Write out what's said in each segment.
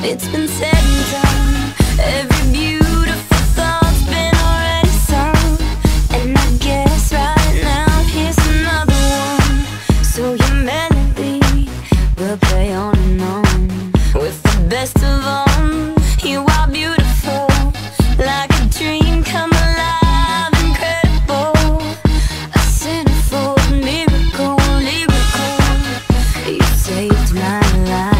It's been said and done. Every beautiful thought's been already sung. And I guess right now here's another one. So your melody will play on and on. With the best you are beautiful. Like a dream come alive, incredible. A miracle. You saved my life.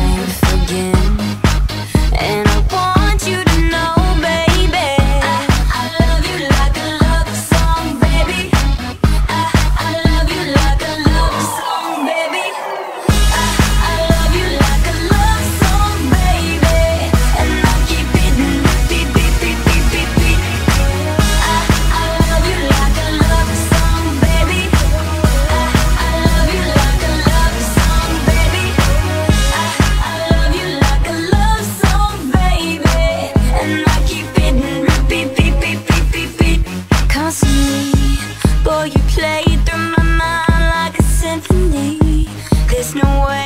There's no way